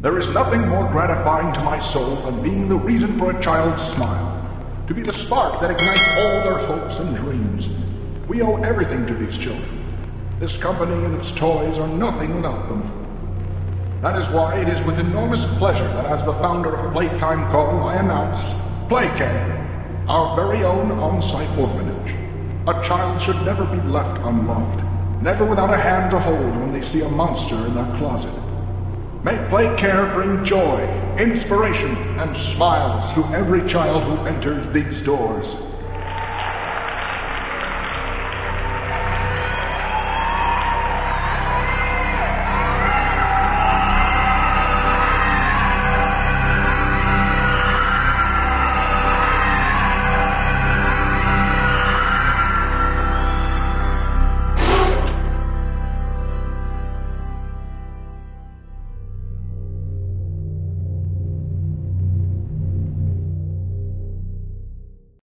There is nothing more gratifying to my soul than being the reason for a child's smile, to be the spark that ignites all their hopes and dreams. We owe everything to these children. This company and its toys are nothing without them. That is why it is with enormous pleasure that as the founder of Playtime Co. I announce Playcare, our very own on-site orphanage. A child should never be left unloved, never without a hand to hold when they see a monster in their closet. May Playcare bring joy, inspiration, and smiles to every child who enters these doors.